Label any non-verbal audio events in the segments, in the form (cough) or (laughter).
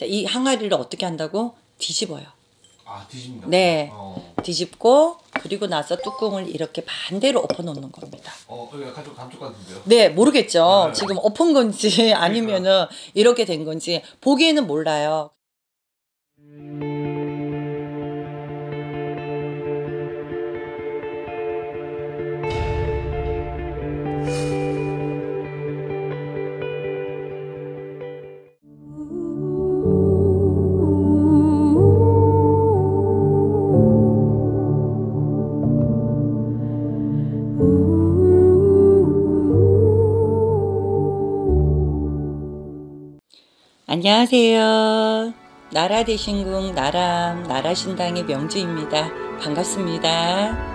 자, 이 항아리를 어떻게 한다고? 뒤집어요. 아 뒤집는다. 네. 어. 뒤집고 그리고 나서 뚜껑을 이렇게 반대로 엎어 놓는 겁니다. 어 여기 약간 좀 감쪽 같은데요. 네, 모르겠죠. 네. 지금 엎은 건지 아니면은 이렇게 된 건지 보기에는 몰라요. 안녕하세요. 나라 대신궁 나람 나라신당의 명주입니다. 반갑습니다.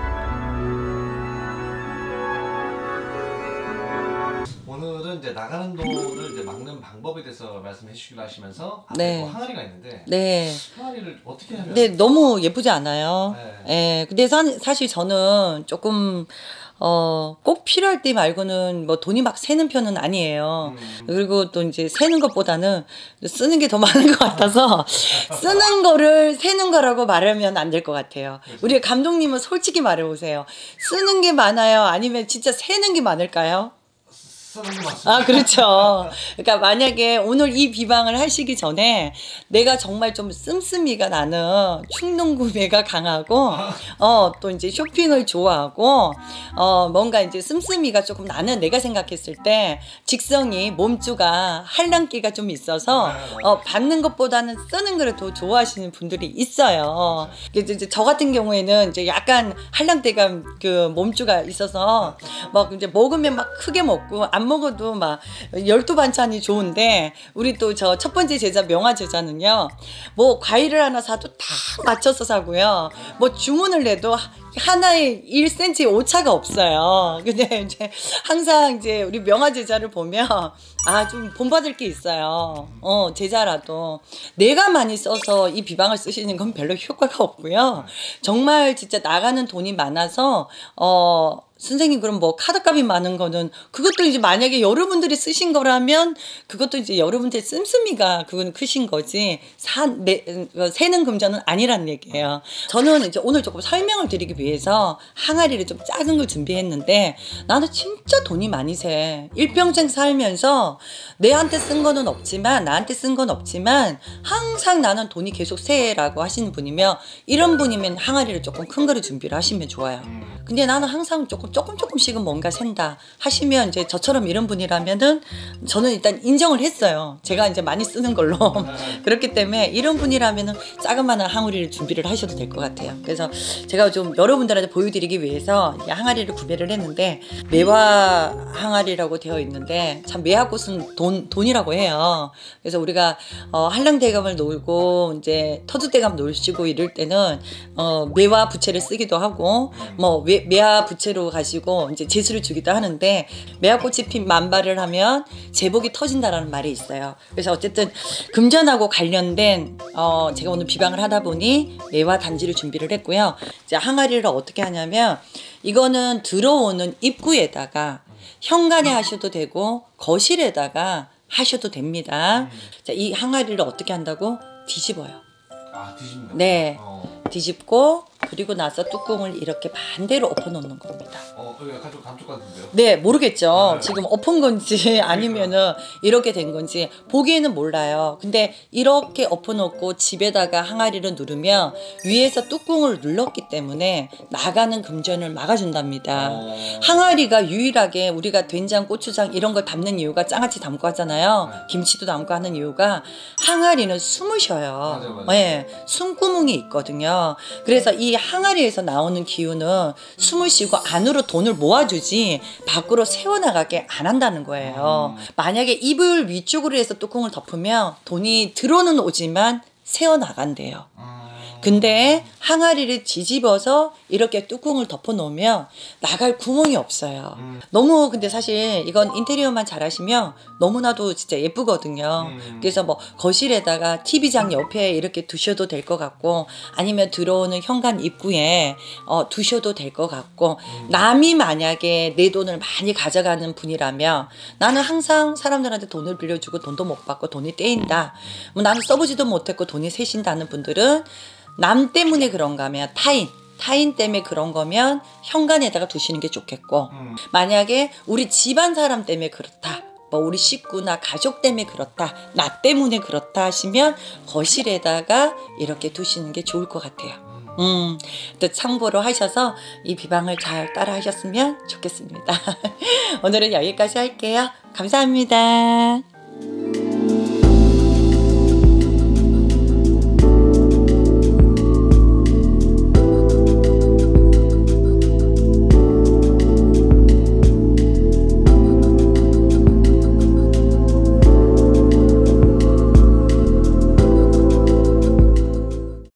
이제 나가는 돈을 이제 막는 방법에 대해서 말씀해 주시기로 하시면서 앞에 네. 뭐 항아리가 있는데 네. 항아리를 어떻게 하면 근데 너무 예쁘지 않아요? 네. 예. 근데 선- 사실 저는 조금 어, 꼭 필요할 때 말고는 뭐 돈이 막 새는 편은 아니에요. 음. 그리고 또 이제 새는 것보다는 쓰는 게 더 많은 것 같아서 (laughs) 쓰는 거를 새는 거라고 말하면 안 될 것 같아요. 우리 감독님은 솔직히 말해보세요. 쓰는 게 많아요? 아니면 진짜 새는 게 많을까요? 아, 그렇죠. 그러니까 만약에 오늘 이 비방을 하시기 전에 내가 정말 좀 씀씀이가 나는 충동 구매가 강하고, 어, 또 이제 쇼핑을 좋아하고, 어, 뭔가 이제 씀씀이가 조금 나는 내가 생각했을 때 직성이 몸주가 한량기가 좀 있어서, 어, 받는 것보다는 쓰는 거를 더 좋아하시는 분들이 있어요. 이제 저 같은 경우에는 이제 약간 한량대가 그 몸주가 있어서 막 이제 먹으면 막 크게 먹고 안 먹어도 막 열두 반찬이 좋은데 우리 또 저 첫 번째 제자 명화 제자는요 뭐 과일을 하나 사도 다 맞춰서 사고요. 뭐 주문을 내도 하나에 1cm 오차가 없어요. 근데 이제 항상 이제 우리 명화 제자를 보면 아 좀 본받을 게 있어요. 어 제자라도 내가 많이 써서 이 비방을 쓰시는 건 별로 효과가 없고요. 정말 진짜 나가는 돈이 많아서 어 선생님 그럼 뭐 카드값이 많은 거는 그것도 이제 만약에 여러분들이 쓰신 거라면 그것도 이제 여러분들 씀씀이가 그건 크신 거지 산 내, 어, 새는 금전은 아니란 얘기예요. 저는 이제 오늘 조금 설명을 드리기 위해 서 항아리를 좀 작은 걸 준비했는데 나는 진짜 돈이 많이 새. 일평생 살면서 내한테 쓴 거는 없지만 나한테 쓴 건 없지만 항상 나는 돈이 계속 새라고 하시는 분이면 이런 분이면 항아리를 조금 큰 거를 준비를 하시면 좋아요. 근데 나는 항상 조금 조금 조금씩은 뭔가 샌다 하시면 이제 저처럼 이런 분이라면은 저는 일단 인정을 했어요. 제가 이제 많이 쓰는 걸로 (laughs) 그렇기 때문에 이런 분이라면은 자그마한 항아리를 준비를 하셔도 될 것 같아요. 그래서 제가 좀 여러분들한테 보여드리기 위해서 이 항아리를 구매를 했는데 매화 항아리라고 되어 있는데 참 매화꽃은 돈 돈이라고 해요. 그래서 우리가 어, 한량대감을 놀고 이제 터줏대감 놀시고 이럴 때는 어, 매화 부채를 쓰기도 하고 뭐 매, 매 화 부채로 가시고 이제 제수를 주기도 하는데 매화꽃이 핀 만발을 하면 제복이 터진다라는 말이 있어요. 그래서 어쨌든 금전하고 관련된 어, 제가 오늘 비방을 하다 보니 매화 단지를 준비를 했고요. 이제 항아리를 어떻게 하냐면 이거는 들어오는 입구에다가 현관에 하셔도 되고 거실에다가 하셔도 됩니다. 자, 이 항아리를 어떻게 한다고 뒤집어요. 아 뒤집는다. 네. 어. 뒤집고 그리고 나서 뚜껑을 이렇게 반대로 엎어 놓는 겁니다. 어 여기 약간 좀 감쪽 같은데요. 네, 모르겠죠. 네. 지금 엎은 건지 아니면은 이렇게 된 건지 보기에는 몰라요. 근데 이렇게 엎어 놓고 집에다가 항아리를 누르면 위에서 뚜껑을 눌렀기 때문에 나가는 금전을 막아준답니다. 어. 항아리가 유일하게 우리가 된장, 고추장 이런 걸 담는 이유가 장아찌 담고 하잖아요. 네. 김치도 담고 하는 이유가 항아리는 숨을 쉬어요. 맞아요, 맞아요. 네, 숨구멍이 있거든요. 그래서 이 항아리에서 나오는 기운은 숨을 쉬고 안으로 돈을 모아주지 밖으로 새어나가게 안 한다는 거예요. 음. 만약에 입을 위쪽으로 해서 뚜껑을 덮으면 돈이 들어는 오지만 새어나간대요. 음. 근데 항아리를 뒤집어서 이렇게 뚜껑을 덮어 놓으면 나갈 구멍이 없어요. 음. 너무 근데 사실 이건 인테리어만 잘하시면 너무나도 진짜 예쁘거든요. 음. 그래서 뭐 거실에다가 TV장 옆에 이렇게 두셔도 될 것 같고 아니면 들어오는 현관 입구에 어, 두셔도 될 것 같고 남이 만약에 내 돈을 많이 가져가는 분이라면 나는 항상 사람들한테 돈을 빌려주고 돈도 못 받고 돈이 떼인다. 뭐 나는 써보지도 못했고 돈이 새신다는 분들은 남 때문에 그런가 하면 타인 타인 때문에 그런 거면 현관에다가 두시는 게 좋겠고 음. 만약에 우리 집안 사람 때문에 그렇다. 뭐 우리 식구나 가족 때문에 그렇다. 나 때문에 그렇다 하시면 거실에다가 이렇게 두시는 게 좋을 것 같아요. 음, 또 참고로 하셔서 이 비방을 잘 따라 하셨으면 좋겠습니다. (laughs) 오늘은 여기까지 할게요. 감사합니다.